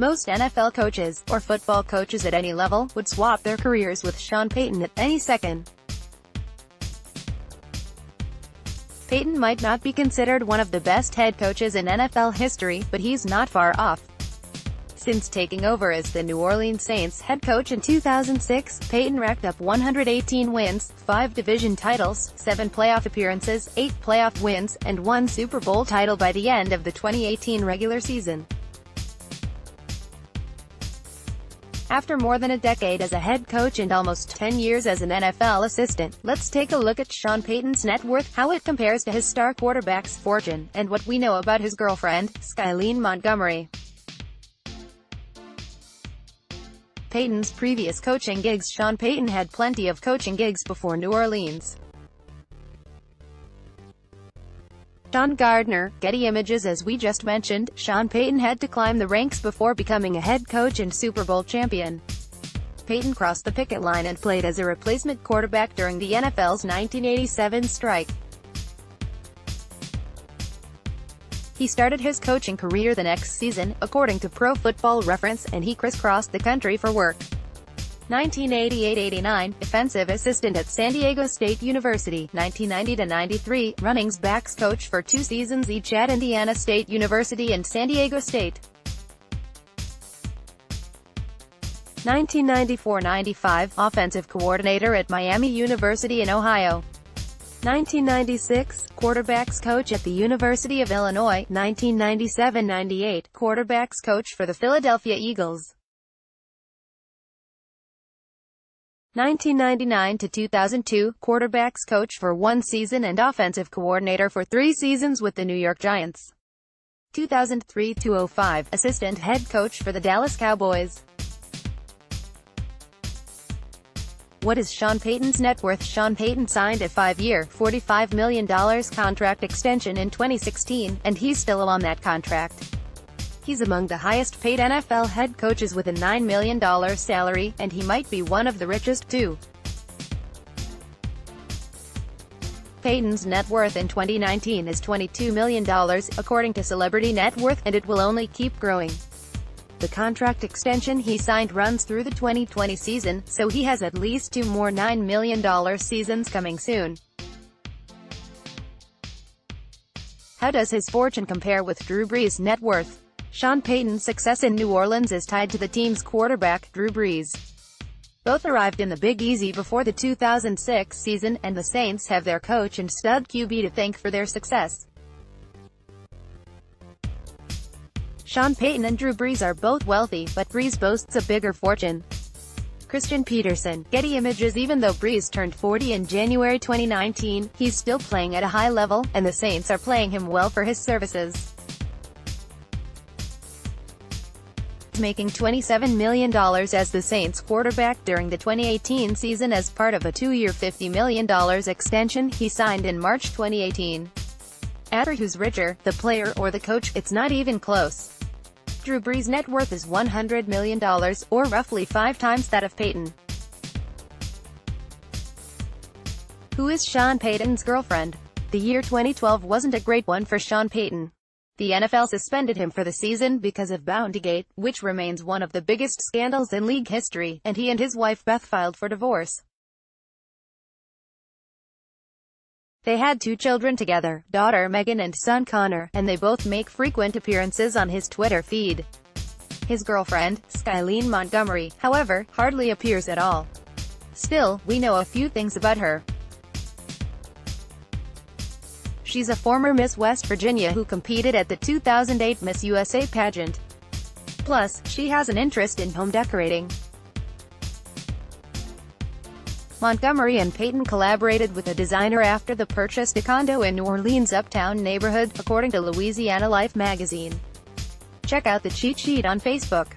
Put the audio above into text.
Most NFL coaches, or football coaches at any level, would swap their careers with Sean Payton at any second. Payton might not be considered one of the best head coaches in NFL history, but he's not far off. Since taking over as the New Orleans Saints head coach in 2006, Payton racked up 118 wins, 5 division titles, 7 playoff appearances, 8 playoff wins, and 1 Super Bowl title by the end of the 2018 regular season. After more than a decade as a head coach and almost 10 years as an NFL assistant, let's take a look at Sean Payton's net worth, how it compares to his star quarterback's fortune, and what we know about his girlfriend, Skylene Montgomery. Payton's previous coaching gigs Sean Payton had plenty of coaching gigs before New Orleans. Sean Gardner, Getty Images As we just mentioned, Sean Payton had to climb the ranks before becoming a head coach and Super Bowl champion. Payton crossed the picket line and played as a replacement quarterback during the NFL's 1987 strike. He started his coaching career the next season, according to Pro Football Reference, and he crisscrossed the country for work. 1988-89, defensive assistant at San Diego State University, 1990-93, running backs coach for two seasons each at Indiana State University and San Diego State. 1994-95, offensive coordinator at Miami University in Ohio. 1996, quarterbacks coach at the University of Illinois, 1997-98, quarterbacks coach for the Philadelphia Eagles. 1999 to 2002, quarterbacks coach for one season and offensive coordinator for three seasons with the New York Giants. 2003 to 05, assistant head coach for the Dallas Cowboys. What is Sean Payton's net worth? Sean Payton signed a five-year, $45 million contract extension in 2016, and he's still on that contract. He's among the highest paid NFL head coaches with a $9 million salary, and he might be one of the richest, too. Payton's net worth in 2019 is $22 million, according to Celebrity Net Worth, and it will only keep growing. The contract extension he signed runs through the 2020 season, so he has at least two more $9 million seasons coming soon. How does his fortune compare with Drew Brees' net worth? Sean Payton's success in New Orleans is tied to the team's quarterback, Drew Brees. Both arrived in the Big Easy before the 2006 season, and the Saints have their coach and stud QB to thank for their success. Sean Payton and Drew Brees are both wealthy, but Brees boasts a bigger fortune. Christian Petersen, Getty Images Even though Brees turned 40 in January 2019, he's still playing at a high level, and the Saints are playing him well for his services. Making $27 million as the Saints quarterback during the 2018 season as part of a two-year $50 million extension he signed in March 2018. After who's richer, the player or the coach, it's not even close. Drew Brees' net worth is $100 million, or roughly five times that of Payton. Who is Sean Payton's girlfriend? The year 2012 wasn't a great one for Sean Payton. The NFL suspended him for the season because of Bountygate, which remains one of the biggest scandals in league history, and he and his wife Beth filed for divorce. They had two children together, daughter Megan and son Connor, and they both make frequent appearances on his Twitter feed. His girlfriend, Skylene Montgomery, however, hardly appears at all. Still, we know a few things about her. She's a former Miss West Virginia who competed at the 2008 Miss USA pageant. Plus, she has an interest in home decorating. Montgomery and Payton collaborated with a designer after the purchased a condo in New Orleans' uptown neighborhood, according to Louisiana Life magazine. Check out the cheat sheet on Facebook.